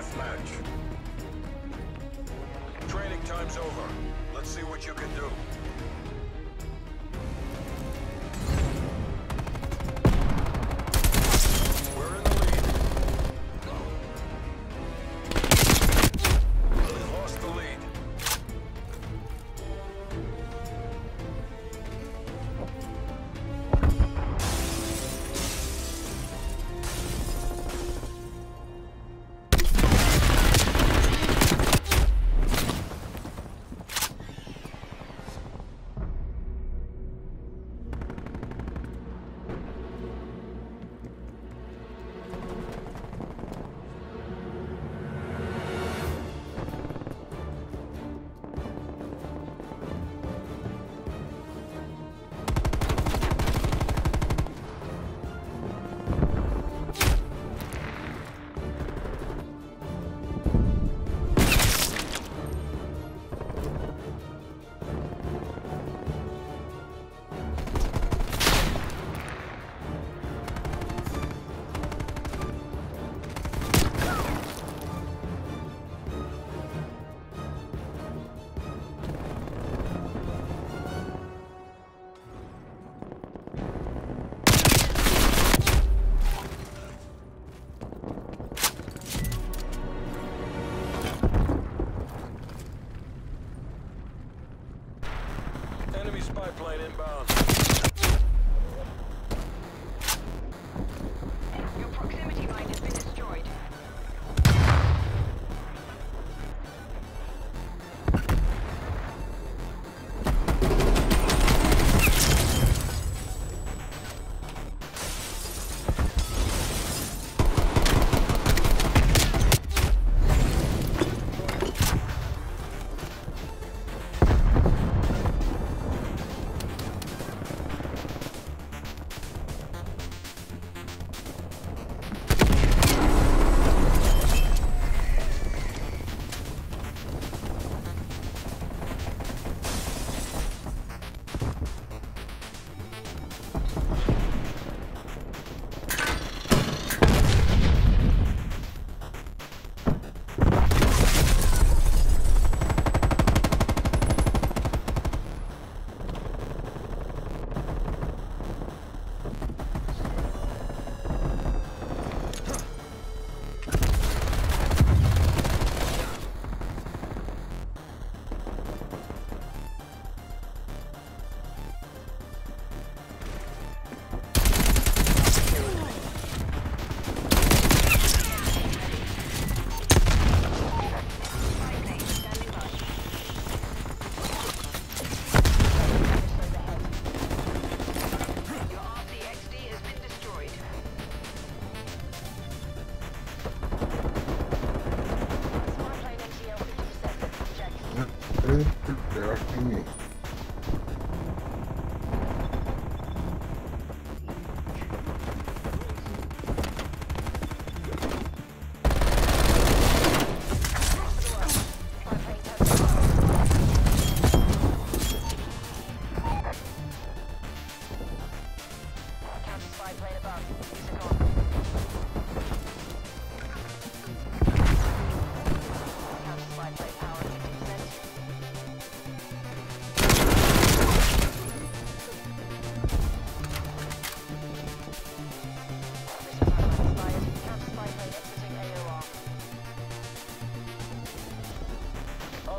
deathmatch. Training time's over. Let's see what you can do.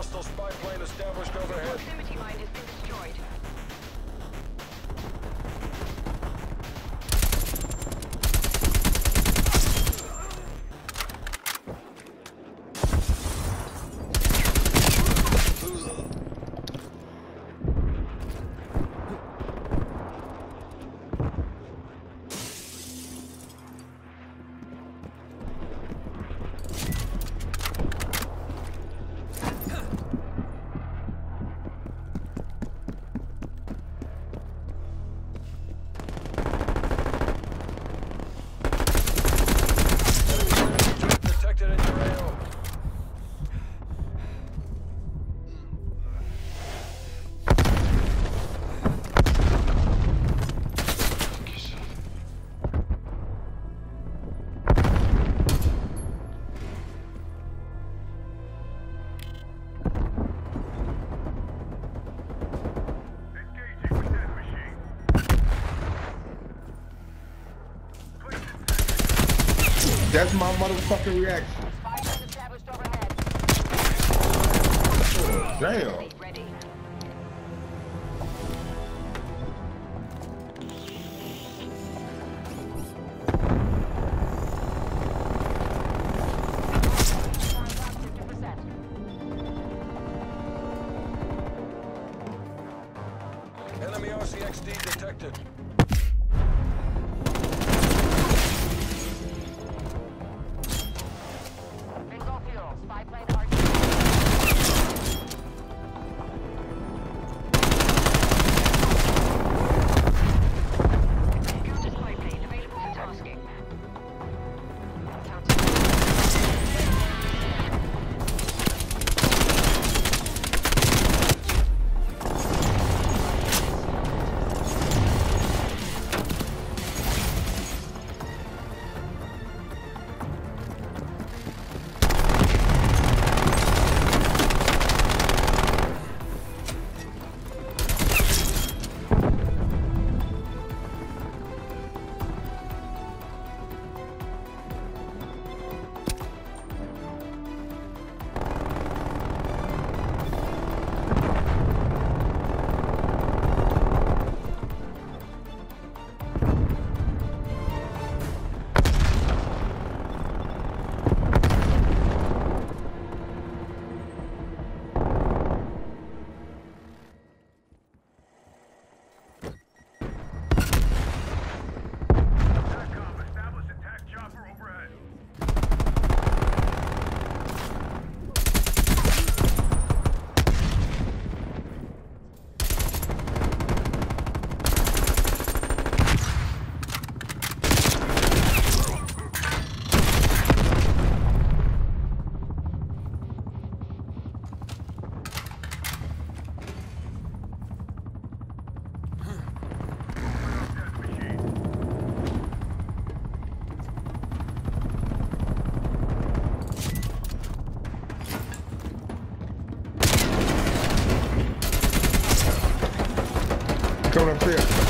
Hostile spy plane established overhead. Proximity mine has been destroyed. motherfucking reaction. Damn. Enemy RCXD detected. going up here.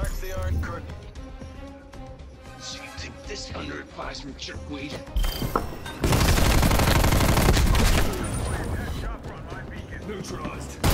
That's the Iron Curtain. So you take this under advisement, jerkweed? Neutralized.